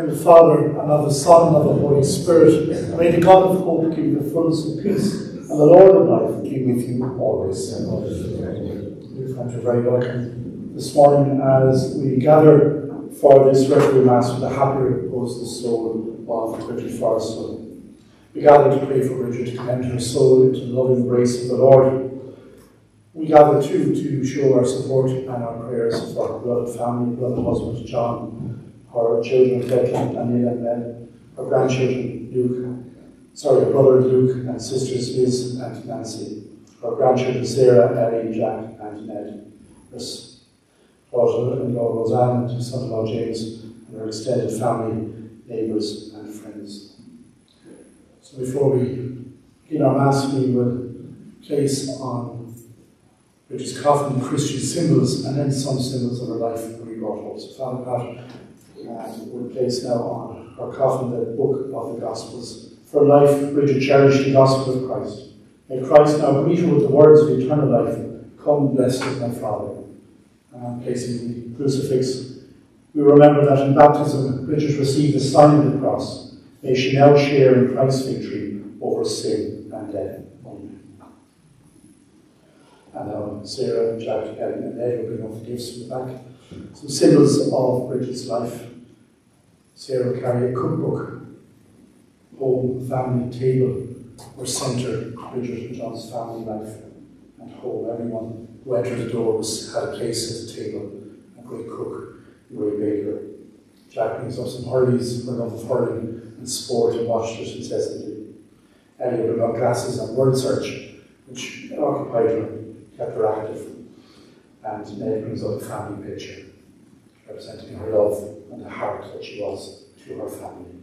name of the Father, and of the Son, and of the Holy Spirit, and may the God of hope give you the fullness of peace, and the Lord of life be with you always. We find you very welcome this morning as we gather for this Requiem Mass for the happy repose the soul of Bridget Forristal. We gather to pray for Bridget to commend her soul into the loving embrace of the Lord. We gather too to show our support and our prayers for her beloved family, beloved husband John, her children Declan and Neil and Ben, her grandchildren Luke, sorry, her brother Luke and sisters Liz and Nancy, her grandchildren Sarah, Ellie, Jack and Ned, her s- daughter-in-law Roseanne and son-in-law James, and her extended family, neighbours and friends. So before we begin our Mass, we will place on Bridget's coffin Christian symbols and then some symbols of her life that we up. So Father Pat, and we'll place now on her coffin the book of the Gospels. For life, Bridget cherished the gospel of Christ. May Christ now greet her with the words of eternal life. Come, blessed of my Father. And placing the crucifix, we remember that in baptism, Bridget received the sign of the cross. May she now share in Christ's victory over sin and death. And now Sarah, Jack, Ellen, and Ed will bring up the gifts from the back. Some symbols of Bridget's life. Sarah carry a cookbook, home, family, table, or centre Bridget and John's family life and home. Everyone who entered the door was, had a place at the table, a great cook, a great baker. Jack brings up some hurleys, her love of hurling and sport and says they do. Ellie bring up glasses and word search, which occupied her, kept her active. And Ned brings up a family picture, representing her love and the heart that she was to her family.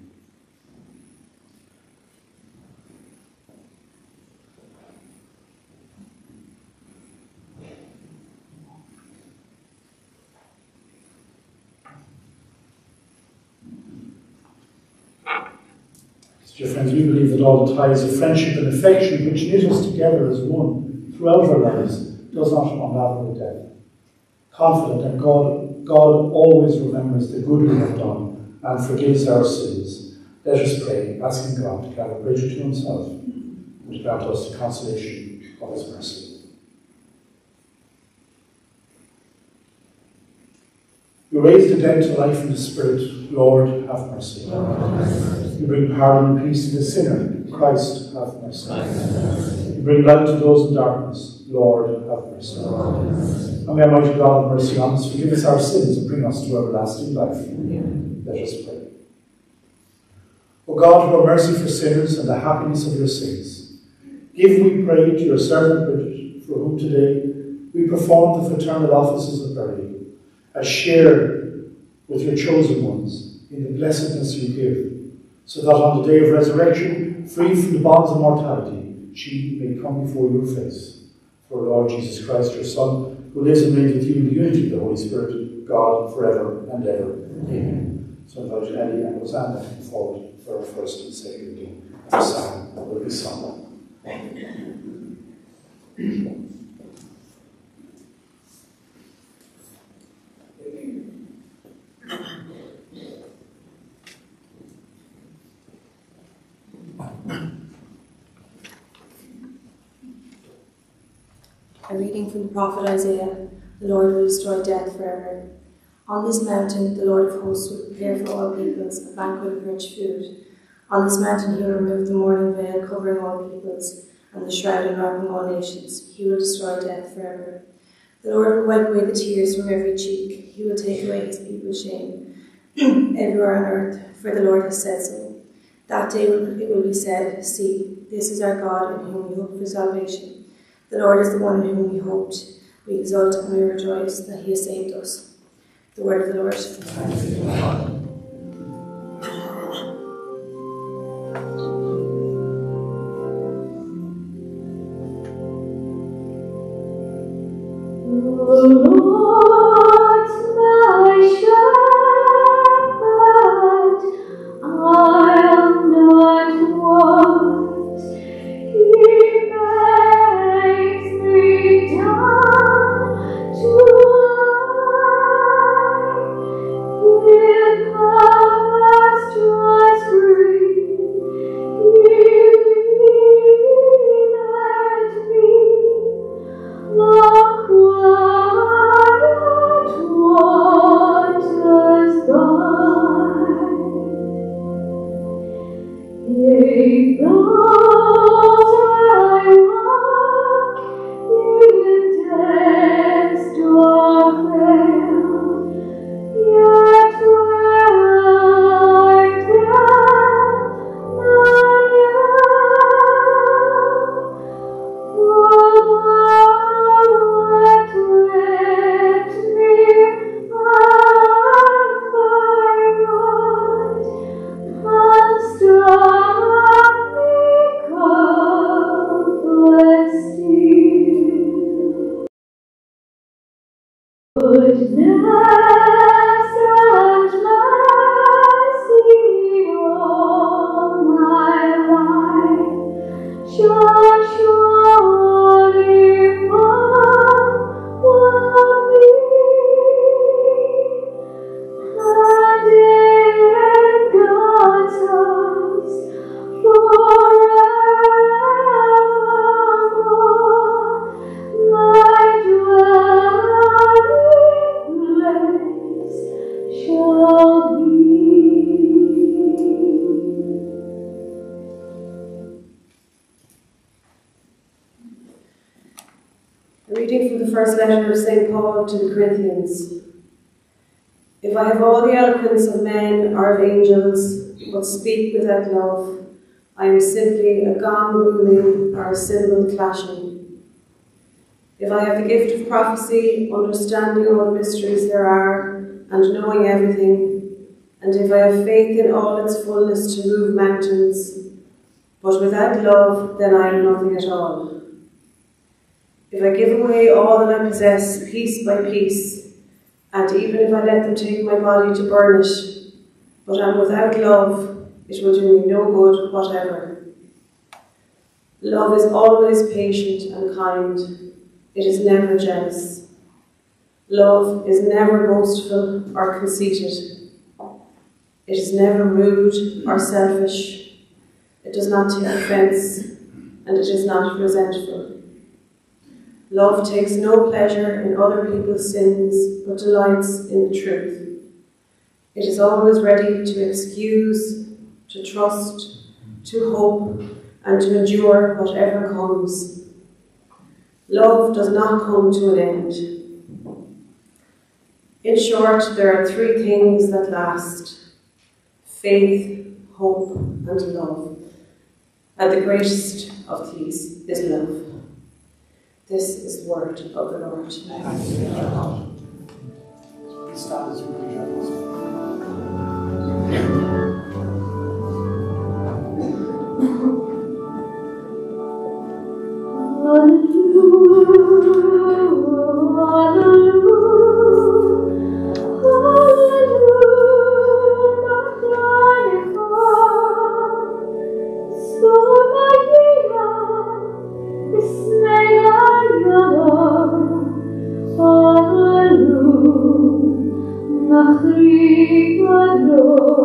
Dear friends, we believe that all the ties of friendship and affection which knit us together as one throughout our lives does not unravel with death. Confident that God, God always remembers the good we have done and forgives our sins, let us pray, asking God to grant a to himself and to grant us the consolation of his mercy. You raise the dead to life in the Spirit, Lord, have mercy. You bring pardon and peace to the sinner, Christ, have mercy. You bring light to those in darkness, Lord, have mercy. And may Almighty God have mercy on us, forgive us our sins, and bring us to everlasting life. Let us pray. O God, who have mercy for sinners and the happiness of your saints, give, we pray, to your servant Bridget, for whom today we perform the fraternal offices of burial, a share with your chosen ones in the blessedness you give, so that on the day of resurrection, free from the bonds of mortality, she may come before your face. For Lord Jesus Christ, your Son, who lives and reigns with you in the unity of the Holy Spirit, God, forever and ever. Amen. So I invite Eddie and Rosanna to come forward for our first and second reading of the psalm that will be sung. A reading from the prophet Isaiah The Lord will destroy death forever. On this mountain, the Lord of hosts will prepare for all peoples a banquet of rich food. On this mountain, he will remove the mourning veil covering all peoples and the shroud enwrapping all nations. He will destroy death forever. The Lord will wipe away the tears from every cheek. He will take away his people's shame everywhere on earth, for the Lord has said so. That day it will be said, See, this is our God in whom we hope for salvation. The Lord is the one in whom we hoped. We exult and we rejoice that he has saved us. The word of the Lord. Without love, I am simply a gong booming or a cymbal clashing. If I have the gift of prophecy, understanding all mysteries there are, and knowing everything, and if I have faith in all its fullness to move mountains, but without love, then I am nothing at all. If I give away all that I possess piece by piece, and even if I let them take my body to burn it, but am without love, it will do me no good whatever. Love is always patient and kind. It is never jealous. Love is never boastful or conceited. It is never rude or selfish. It does not take offence and it is not resentful. Love takes no pleasure in other people's sins but delights in the truth. It is always ready to excuse, to trust, to hope, and to endure whatever comes. Love does not come to an end. In short, there are three things that last faith, hope, and love. And the greatest of these is love. This is the word of the Lord. Thanks be to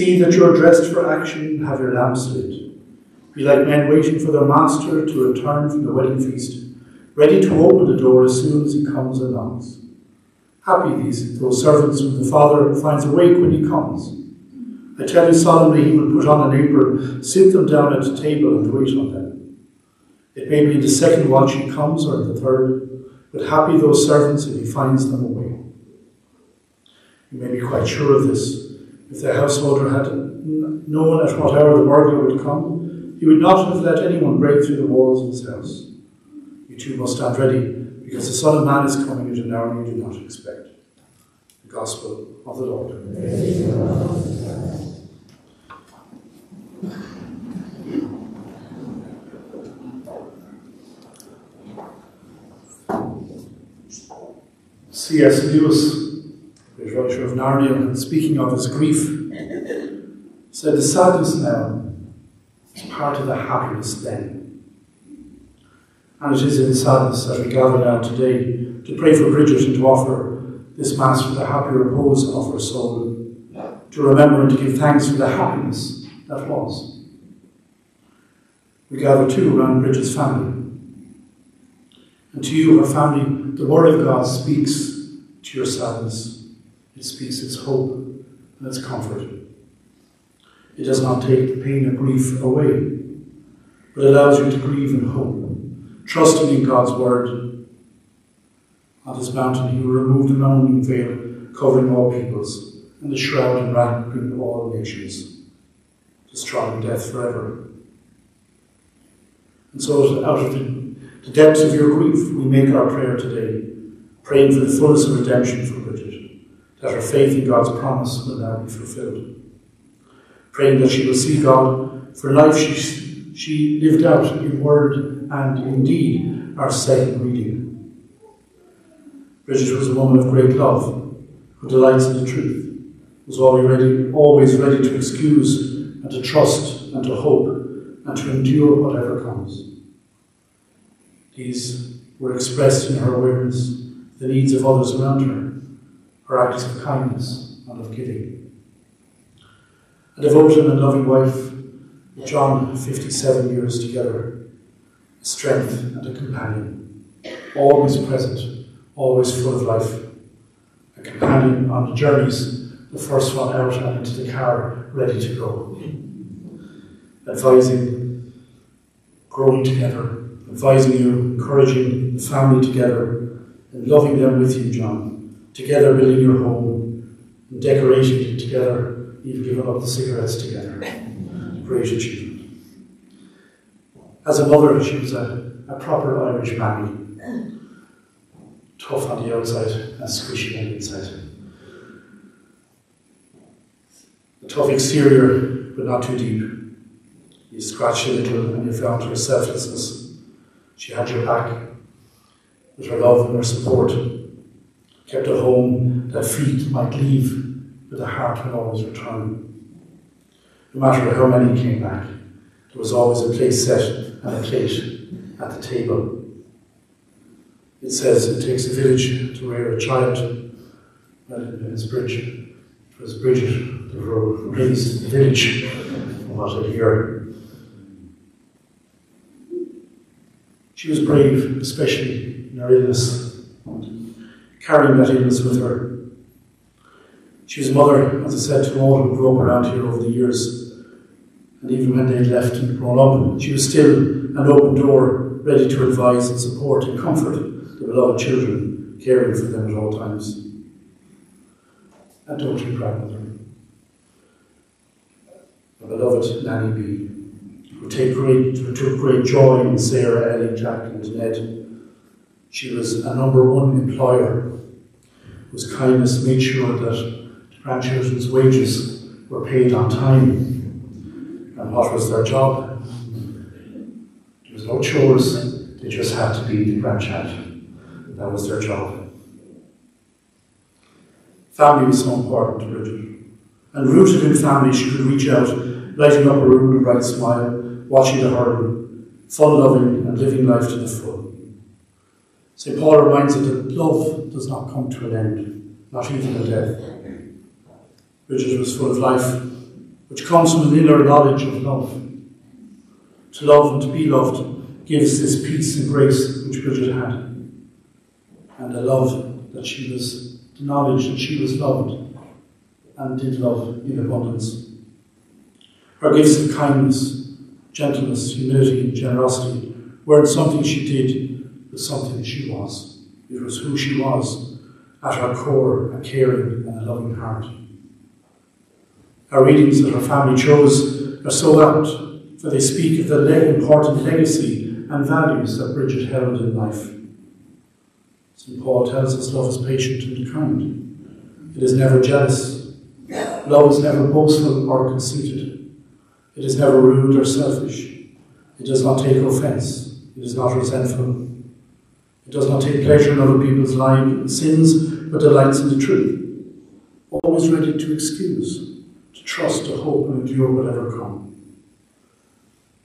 See that you are dressed for action have your lamps lit. Be like men waiting for their master to return from the wedding feast, ready to open the door as soon as he comes and knocks. Happy these those servants whom the Father finds awake when he comes. I tell you solemnly, he will put on an apron, sit them down at a table, and wait on them. It may be the second watch he comes, or the third, but happy those servants if he finds them awake. You may be quite sure of this. If the householder had known at what hour the burglar would come, he would not have let anyone break through the walls of his house. You too must stand ready, because the Son of Man is coming at an hour you do not expect. The Gospel of the Lord. C.S. Lewis, the of Narnia, speaking of his grief, said, The sadness now is part of the happiness then. And it is in sadness that we gather now today to pray for Bridget and to offer this Mass for the happy repose of her soul, to remember and to give thanks for the happiness that was. We gather too around Bridget's family. And to you, her family, the Word of God speaks to your sadness. It speaks its hope and its comfort. It does not take the pain and grief away, but allows you to grieve in hope, trusting in God's Word. On this mountain, He will remove the mourning veil covering all peoples, and the shroud and enwrapping all nations, destroying death forever. And so, out of the, the depths of your grief, we make our prayer today praying for the fullness of redemption for Bridget, that her faith in God's promise will now be fulfilled. Praying that she will see God for life she, she lived out in word and in deed, our second reading. Bridget was a woman of great love, who delights in the truth, was always ready, always ready to excuse and to trust and to hope and to endure whatever comes. These were expressed in her awareness the needs of others around her, her acts of kindness and of giving. A devoted and loving wife, John 57 years together, a strength and a companion, always present, always full of life, a companion on the journeys, the first one out and into the car, ready to go, advising, growing together, advising you, encouraging the family together, and loving them with you, John. Together building your home, decorating it together, even giving up the cigarettes together. Great achievement. As a mother, she was a, a proper Irish mammy. Tough on the outside and squishy on the inside. A tough exterior, but not too deep. You scratched a little and you found her selflessness. She had your back with her love and her support. Kept a home that feet might leave, but a heart would always return. No matter how many came back, there was always a place set and a plate at the table. It says it takes a village to rear a child. but in Bennettsbridge, it was Bridget who raised the village. What a year. She was brave, especially in her illness, carrying that illness with her. She was a mother, as I said, to all who grew up around here over the years. And even when they'd left and grown up, she was still an open door, ready to advise and support and comfort the beloved children, caring for them at all times. And doting grandmother, a beloved Nanny B who, take great, took great joy in Sarah, Ellie, Jack, and Ned. She was a number one employer whose kindness made sure that the grandchildren's wages were paid on time. And what was their job? There was no chores, they just had to be the grandchild. That was their job. Family was so important to Bridget. And rooted in family, she could reach out, lighting up a room with a bright smile, watching the hurling, fun loving and living life to the full. St. Paul reminds us that love does not come to an end, not even in death. Bridget was full of life, which comes from an inner knowledge of love. To love and to be loved gives this peace and grace which Bridget had, and a love that she was, the knowledge that she was loved and did love in abundance. Her gifts of kindness, gentleness, humility, and generosity weren't something she did, but something she was. It was who she was, at her core, a caring and a loving heart. Our readings that her family chose are so apt, for they speak of the important legacy and values that Bridget held in life. St. Paul tells us love is patient and kind. It is never jealous. Love is never boastful or conceited. It is never rude or selfish. It does not take offense. It is not resentful. It does not take pleasure in other people's lying sins, but delights in the truth. Always ready to excuse, to trust, to hope, and endure whatever come.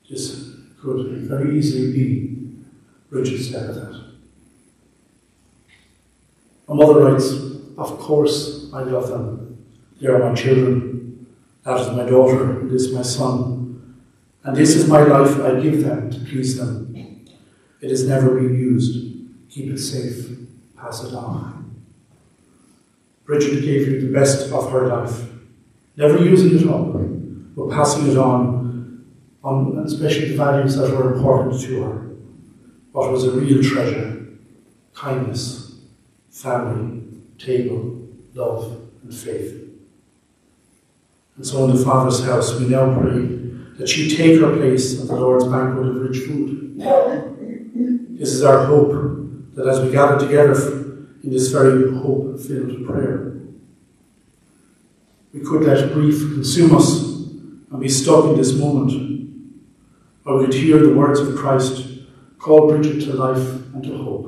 This could very easily be step at. My mother writes, Of course I love them. They are my children. That is my daughter. This is my son. And this is my life I give them to please them. It has never been used. Keep it safe. Pass it on. Bridget gave you the best of her life. Never using it all, but passing it on, on especially the values that were important to her. What was a real treasure kindness, family, table, love, and faith. And so in the Father's house, we now pray that she take her place at the Lord's banquet of rich food. This is our hope that as we gather together in this very hope filled prayer, we could let grief consume us and be stuck in this moment, or we could hear the words of Christ call Bridget to life and to hope.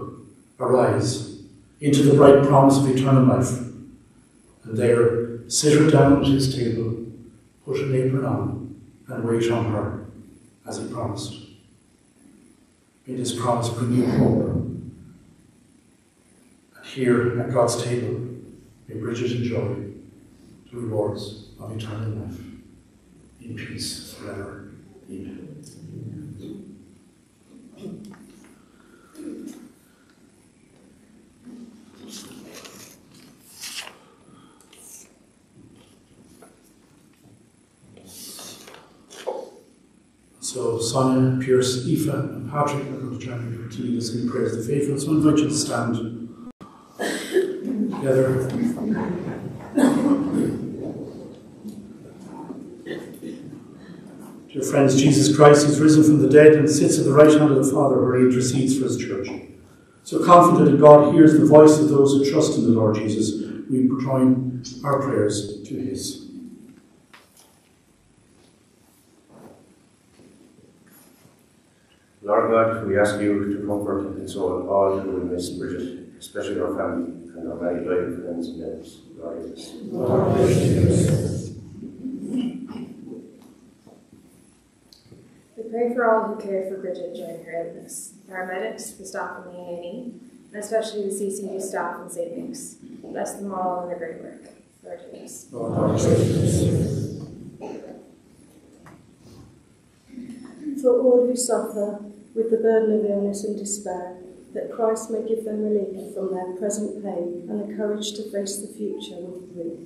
Arise into the bright promise of eternal life, and there sit her down at his table, put an apron on, and wait on her as he promised. May this promise bring you hope here at God's table, may Bridget enjoy the rewards of eternal life in peace forever. Amen. So Sonia, Pierce, Aoife, and Patrick are going to join me to lead us in prayers of the faithful. So I invite you to stand together. Dear friends, Jesus Christ is risen from the dead and sits at the right hand of the Father where he intercedes for his church. So confident that God hears the voice of those who trust in the Lord Jesus, we join our prayers to his. Lord God, we ask you to comfort and console all who will miss Bridget, especially our family and our many beloved friends and neighbours. Lord Jesus. We pray for all who cared for Bridget during her illness, paramedics, the staff in the A&E, and especially the CCU staff in St. Nick's. Bless them all in their great work. Lord Jesus. Lord Jesus. For all who suffer with the burden of illness and despair, that Christ may give them relief from their present pain and the courage to face the future with hope.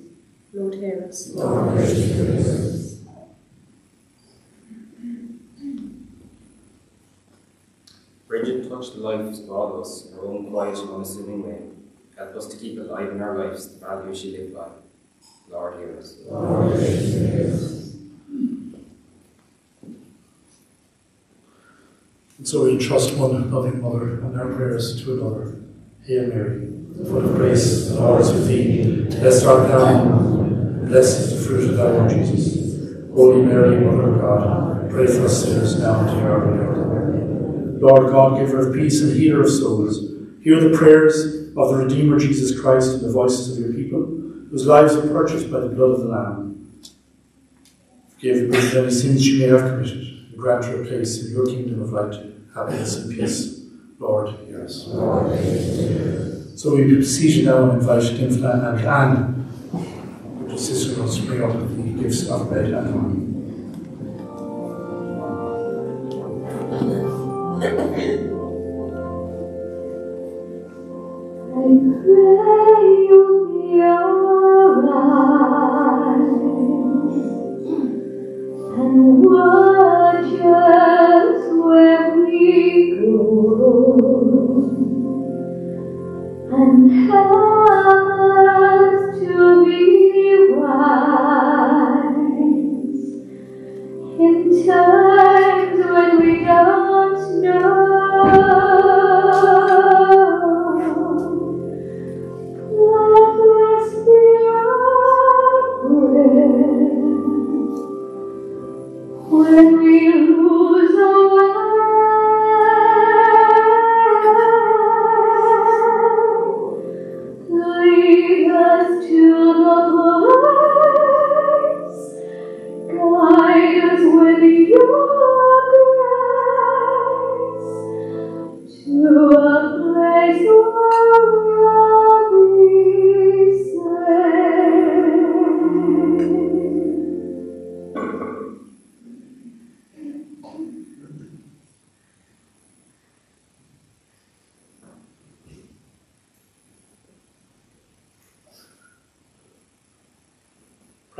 Lord, hear us. Lord, hear us. Bridget touched the lives of all of us in her own quiet and unassuming way. Help us to keep alive in our lives the values she lived by. Lord, hear us. Lord, hear us. And so we entrust one loving mother and our prayers to another. Hail Mary, full of grace, the Lord is with thee. Blessed art thou, and blessed is the fruit of thy womb, Jesus. Holy Mary, Mother of God, pray for us sinners now and at the our death. Lord God, giver of peace and healer of souls, hear the prayers of the Redeemer Jesus Christ and the voices of your people, whose lives are purchased by the blood of the Lamb. Forgive Bridget any sins you may have committed, and grant her a place in your kingdom of light happiness and peace. Lord, hear us. So we beseech you now and invite Dinflan and Anne, which sister will bring up the gifts of bread and wine.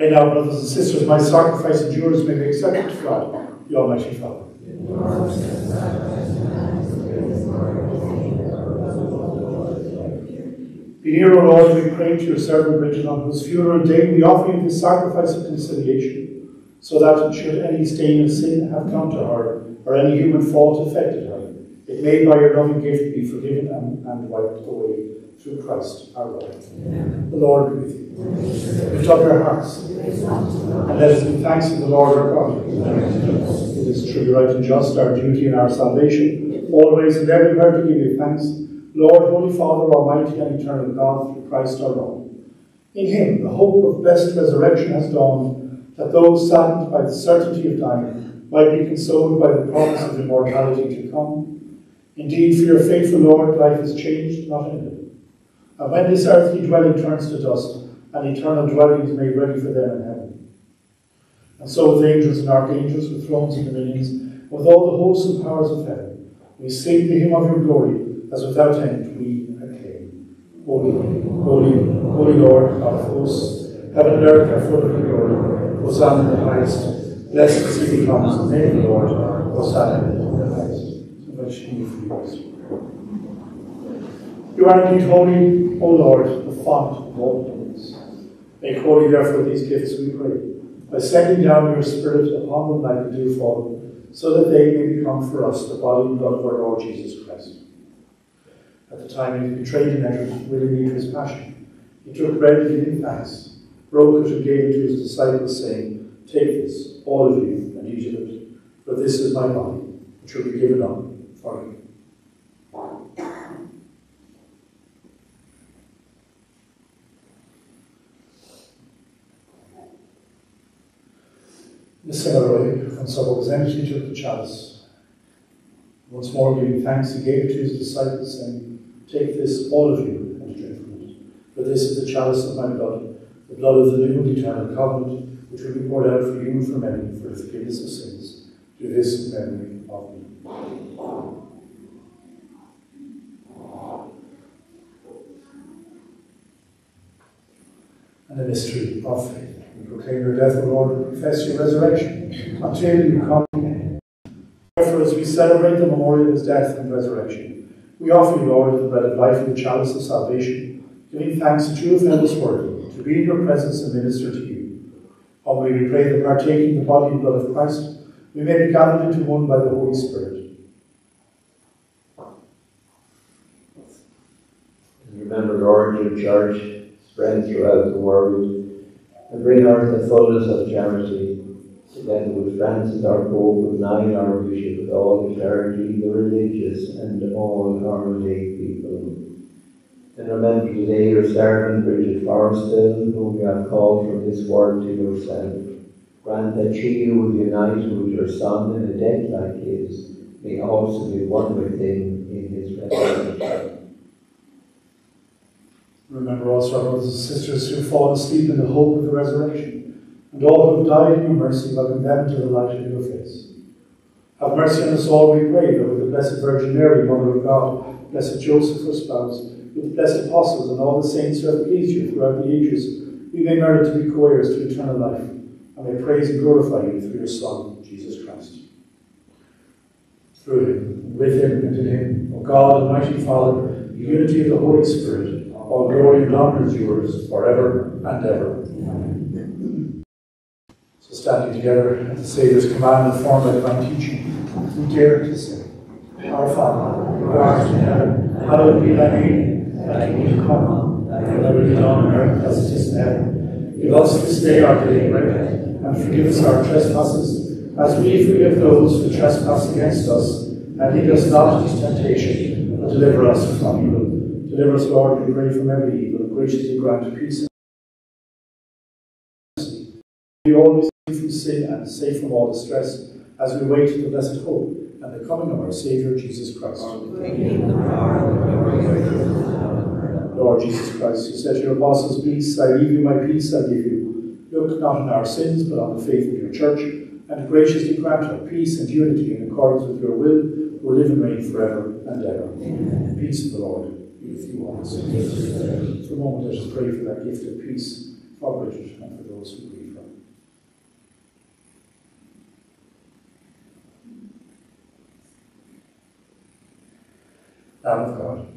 Pray now, brothers and sisters, my sacrifice and yours may be accepted to God, the Almighty Father. Be near, O Lord, we pray to your servant Bridget, on whose funeral day we offer you the sacrifice of conciliation, so that should any stain of sin have come to her, or any human fault affected her, it may by your loving gift be forgiven and, and wiped away through Christ our Lord. The Lord be with you. Lift up your hearts, and let us give thanks to the Lord our God. It is truly right and just, our duty and our salvation, always and everywhere to give you thanks, Lord, Holy Father, Almighty and Eternal God, through Christ our Lord. In him the hope of blessed resurrection has dawned, that those saddened by the certainty of dying might be consoled by the promise of immortality to come. Indeed, for your faithful Lord, life is changed, not ended. And when this earthly dwelling turns to dust, an eternal dwelling is made ready for them in heaven. And so with angels and archangels, with thrones and dominions, with all the hosts and powers of heaven, we sing the hymn of your glory, as without end we acclaim. Holy, holy, holy Lord, of hosts, heaven and earth are full of your glory. Hosanna in the highest. Blessed is he who comes in the name of the Lord. Hosanna in the highest. So much you for yours. You are indeed holy, O Lord, the font of all things. Make holy, therefore, these gifts, we pray, by sending down your Spirit upon them like the dewfall, so that they may become for us the body and blood of our Lord Jesus Christ. At the time he was betrayed and entered willingly into his passion, he took bread and giving thanks, broke it and gave it to his disciples, saying, Take this, all of you, and eat of it, for this is my body, which will be given up for you. In a similar way, when supper was he took the chalice. Once more giving thanks, he gave it to his disciples, saying, Take this, all of you, and drink from it. For this is the chalice of my blood, the blood of the new and eternal covenant, which will be poured out for you and for many for the forgiveness of sins. Do this in memory of me. And the mystery of faith. Proclaim your death, O Lord, and profess your resurrection until you come again. Therefore, as we celebrate the memorial of his death and resurrection, we offer you, Lord, the bread of life and the chalice of salvation, giving thanks that you have us worthy to be in your presence and minister to you. Humbly we pray that partaking the body and blood of Christ, we may be gathered into one by the Holy Spirit. Remember, Lord, your church spread throughout the world and bring her the fullness of charity, together with Francis our Pope, with Niall our Bishop, with all the clergy, the religious, and all our lay people. And remember today your servant Bridget Forristal, whom you have called from this world to yourself. Grant that she who was united with your Son in a death like his may also be one with him in his resurrection. Remember also our brothers and sisters who have fallen asleep in the hope of the resurrection, and all who have died in your mercy, welcome them to the light of your face. Have mercy on us all, we pray, that with the Blessed Virgin Mary, Mother of God, Blessed Joseph, her spouse, with the blessed apostles and all the saints who have pleased you throughout the ages, we may merit to be co-heirs to eternal life, and may praise and glorify you through your Son, Jesus Christ. Through him, with him, and in him, O God, Almighty Father, the unity of the Holy Spirit, all glory and honor is yours forever and ever. So standing together at the Saviour's command and formed by divine teaching, we dare to say, Our Father, who art in heaven, hallowed be thy name. Thy kingdom come, thy will be done on earth as it is in heaven. Give us this day our daily bread, and forgive us our trespasses, as we forgive those who trespass against us. And lead us not into temptation, but deliver us from evil. Deliver us, Lord, we pray, from every evil, graciously grant peace and. Be always free from sin and safe from all distress, as we wait the blessed hope and the coming of our Saviour Jesus Christ. Lord Jesus Christ, you said to your apostles, Peace, I leave you, my peace I give you. Look not on our sins, but on the faith of your church, and graciously grant her peace and unity in accordance with your will, who live and reign forever and ever. Amen. peace of the Lord with you always. For a moment, let us pray for that gift of peace for Bridget and for those who grieve her. Lamb of God.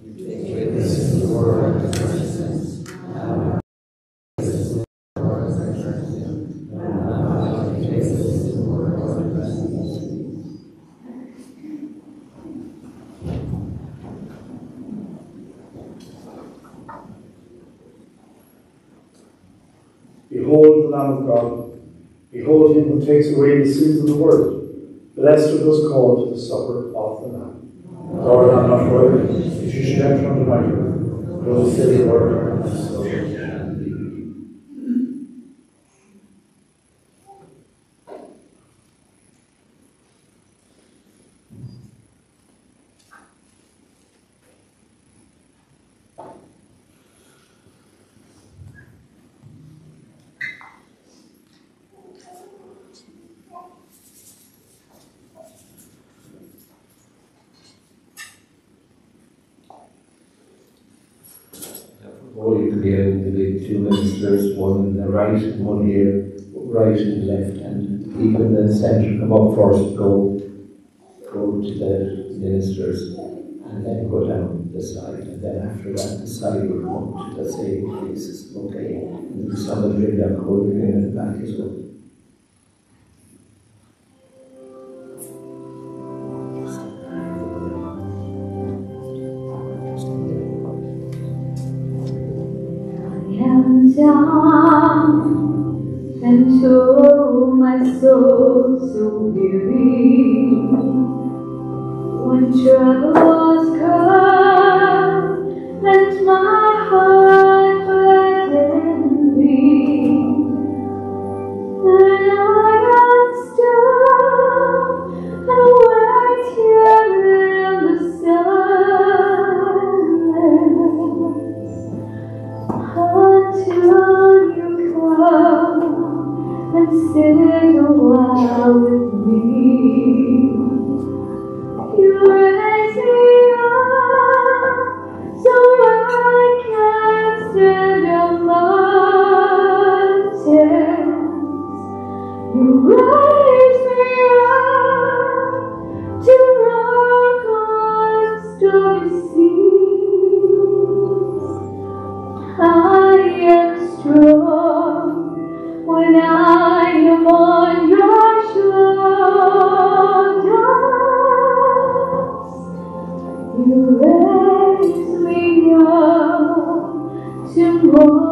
Behold the Lamb of God. Behold him who takes away the sins of the world. Blessed are those called to the supper of the Lamb. Lord, I'm not worthy that you should enter under my roof. Only say the word, there's one in the right, one here, right and left, and people in the centre come up first, go go to the ministers, and then go down the side, and then after that the side will come to the same places, okay, and some of them are going in the back as well. sendiri. 心里有牵挂。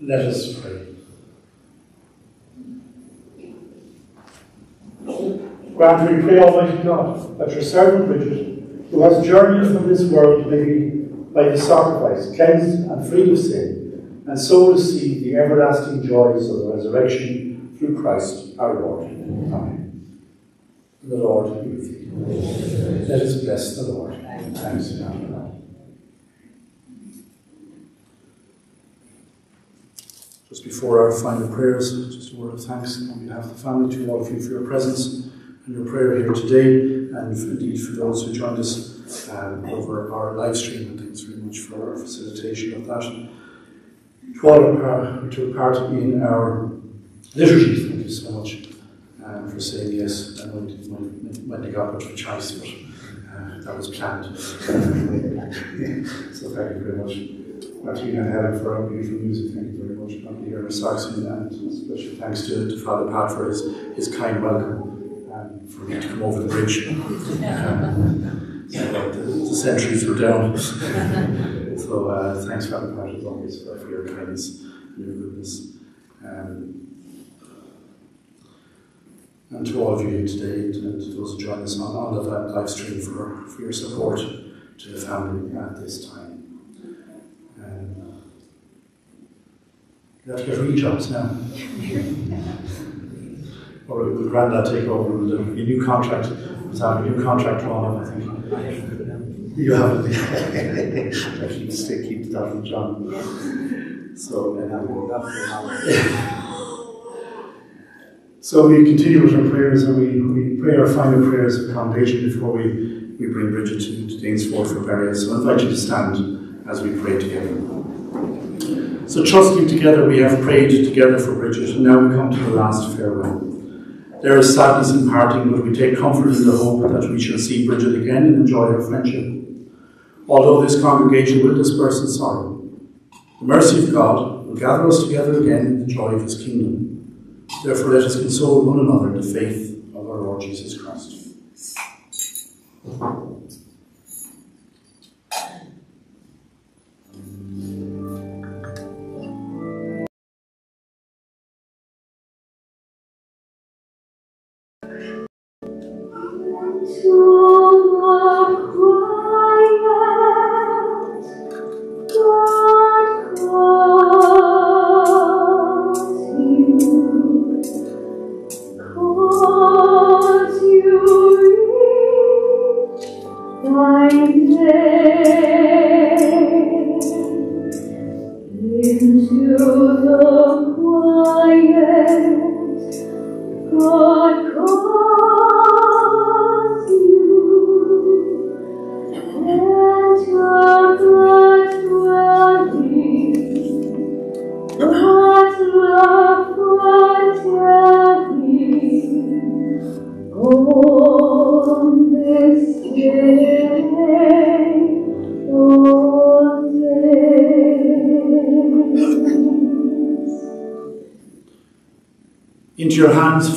Let us pray. Grant, we pray, Almighty God, that your servant Bridget, who has journeyed from this world, may be, by the sacrifice, cleansed and freed of sin, and so receive the everlasting joys of the resurrection through Christ our Lord. Amen. The Lord be with you. Let us bless the Lord. Thanks be unto God. Just before our final prayers, just a word of thanks on behalf of the family to all of you for your presence and your prayer here today, and indeed for those who joined us um, over our live stream. And thanks very much for our facilitation of that. To all who took part in our liturgy, thank you so much um, for saying yes. I know it didn't when they got much of a choice, but uh, that was planned. so thank you very much. Martina and Helen for our beautiful music. Thank you very much. Here in Saxon, and special thanks to, to Father Pat for his, his kind welcome and for me to come over the bridge. Um, that the, the centuries were down. so uh, thanks, Father Pat, as always, for, your kindness and your goodness. Um, and to all of you today, and to those who join us on, on the live stream for, for your support to the family at this time. Um, you have to get real jobs now. or will Grandad take over with a new contract? Let's have a new contract drawn up, I think. You have it. I should stay, keep that from John. So, uh, so we continue with our prayers and we, we pray our final prayers of foundation before we, we bring Bridget to, to Danesfort for burial. So I invite you to stand as we pray together. So trusting together we have prayed together for Bridget and now we come to the last farewell. There is sadness in parting, but we take comfort in the hope that we shall see Bridget again and enjoy her friendship. Although this congregation will disperse in sorrow, the mercy of God will gather us together again in the joy of his kingdom. Therefore, let us console one another in the faith of our Lord Jesus Christ.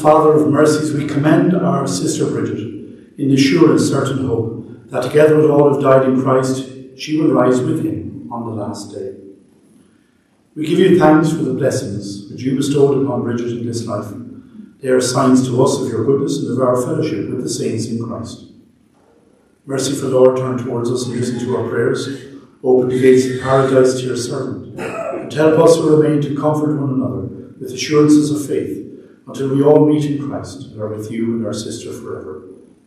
Father of mercies, we commend our sister Bridget in the sure and certain hope that together with all who've died in Christ, she will rise with him on the last day. We give you thanks for the blessings which you bestowed upon Bridget in this life. They are signs to us of your goodness and of our fellowship with the saints in Christ. Merciful Lord, turn towards us and listen to our prayers. Open the gates of paradise to your servant. And help us who remain to comfort one another with assurances of faith until we all meet in Christ and are with you and our sister forever.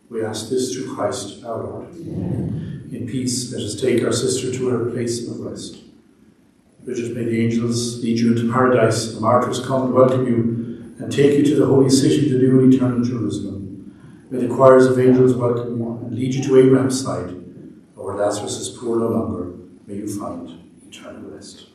We ask this through Christ our Lord. In peace, let us take our sister to her place of rest. Bridget, may the angels lead you into paradise, the martyrs come and welcome you and take you to the holy city, the new and eternal Jerusalem. May the choirs of angels welcome you and lead you to Abraham's side, where Lazarus is poor no longer. May you find eternal rest.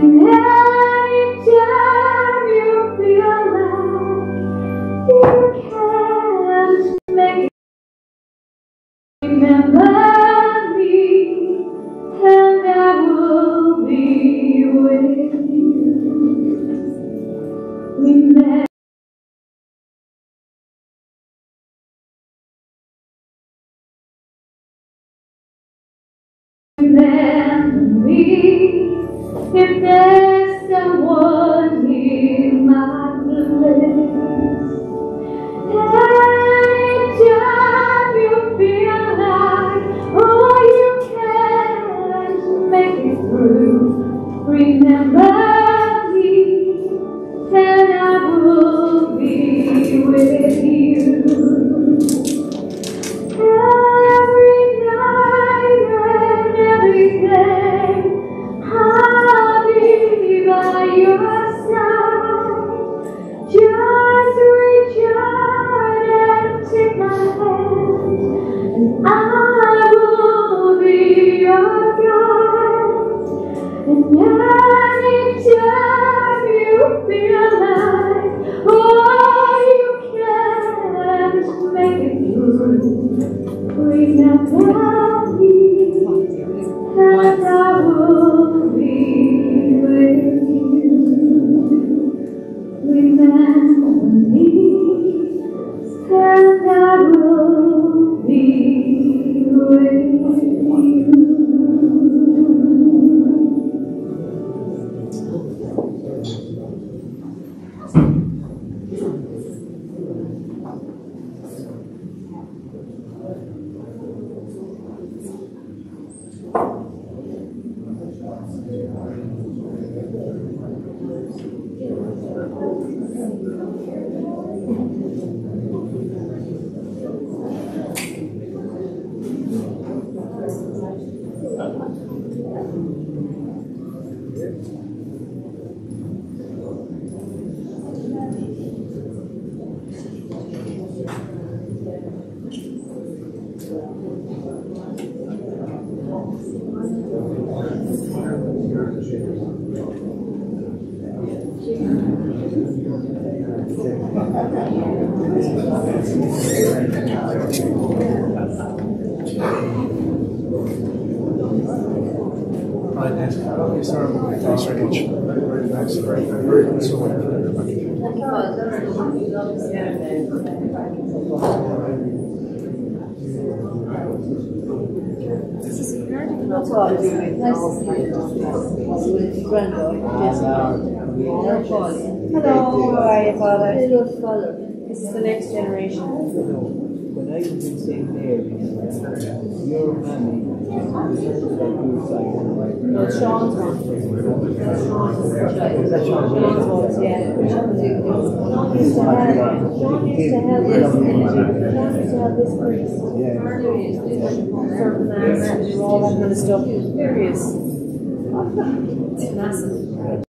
And your mammy was your side. No, it's Sean's one. Sean's Sean's one, yeah. Sean used to have, Sean used to have this, Sean used to have this priest. Certain all that kind of stuff. Serious. It's massive.